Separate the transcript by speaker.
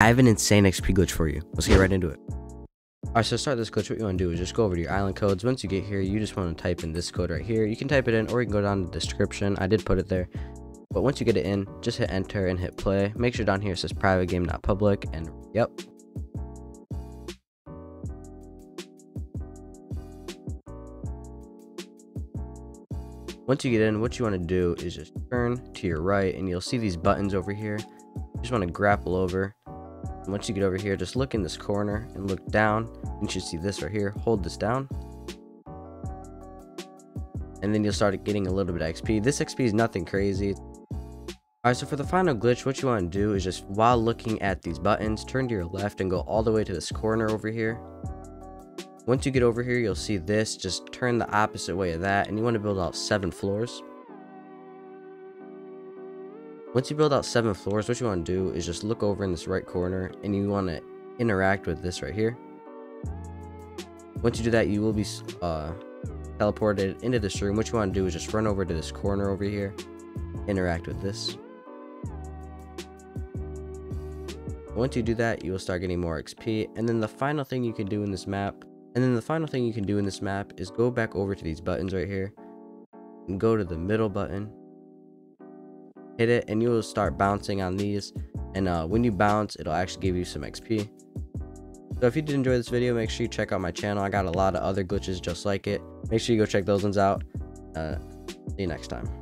Speaker 1: I have an insane XP glitch for you. Let's get right into it. Alright, so to start this glitch, what you want to do is just go over to your island codes. Once you get here, you just want to type in this code right here. You can type it in or you can go down the description. I did put it there. But once you get it in, just hit enter and hit play. Make sure down here it says private game, not public. And yep. Once you get in, what you want to do is just turn to your right and you'll see these buttons over here. You just want to grapple over and once you get over here, just look in this corner and look down. You should see this right here. Hold this down. And then you'll start getting a little bit of XP. This XP is nothing crazy. Alright, so for the final glitch, what you want to do is just while looking at these buttons, turn to your left and go all the way to this corner over here. Once you get over here, you'll see this. Just turn the opposite way of that, and you want to build out seven floors. Once you build out seven floors, what you want to do is just look over in this right corner and you want to interact with this right here. Once you do that, you will be uh, teleported into this room. What you want to do is just run over to this corner over here, interact with this. Once you do that, you will start getting more XP. And then the final thing you can do in this map, and then the final thing you can do in this map is go back over to these buttons right here and go to the middle button hit it and you will start bouncing on these. And uh, when you bounce it'll actually give you some xp so if you did enjoy this video make sure you check out my channel. I got a lot of other glitches just like it. Make sure you go check those ones out. Uh, see you next time